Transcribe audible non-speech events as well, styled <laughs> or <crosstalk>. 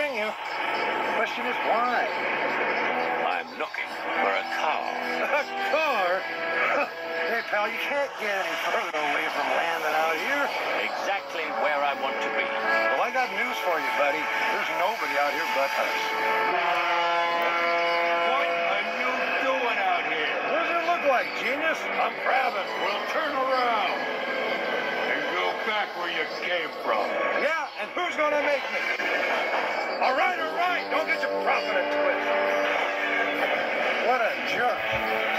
you? Question is why? I'm looking for a car. A car? <laughs> hey, pal, you can't get any further away from landing out here. Exactly where I want to be. Well, I got news for you, buddy. There's nobody out here but us. What are you doing out here? What does it look like, genius? I'm crabbing. We'll turn around. And go back where you came from. Yeah, and who's gonna make me? All right, all right. Don't get your profit a twist. What a jerk.